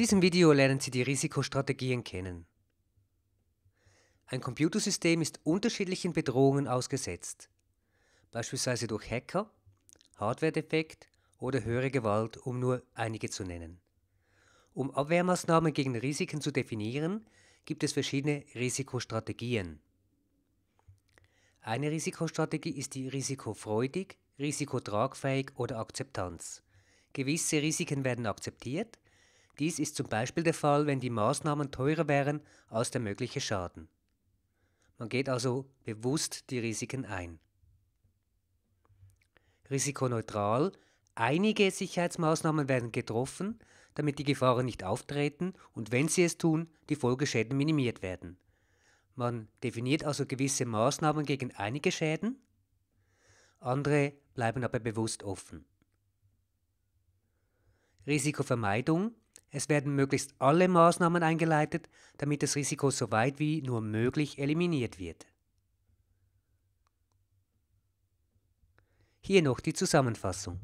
diesem Video lernen Sie die Risikostrategien kennen. Ein Computersystem ist unterschiedlichen Bedrohungen ausgesetzt, beispielsweise durch Hacker, Hardware-Defekt oder höhere Gewalt, um nur einige zu nennen. Um Abwehrmaßnahmen gegen Risiken zu definieren, gibt es verschiedene Risikostrategien. Eine Risikostrategie ist die risikofreudig, risikotragfähig oder Akzeptanz. Gewisse Risiken werden akzeptiert. Dies ist zum Beispiel der Fall, wenn die Maßnahmen teurer wären als der mögliche Schaden. Man geht also bewusst die Risiken ein. Risikoneutral. Einige Sicherheitsmaßnahmen werden getroffen, damit die Gefahren nicht auftreten und wenn sie es tun, die Folgeschäden minimiert werden. Man definiert also gewisse Maßnahmen gegen einige Schäden, andere bleiben aber bewusst offen. Risikovermeidung. Es werden möglichst alle Maßnahmen eingeleitet, damit das Risiko so weit wie nur möglich eliminiert wird. Hier noch die Zusammenfassung.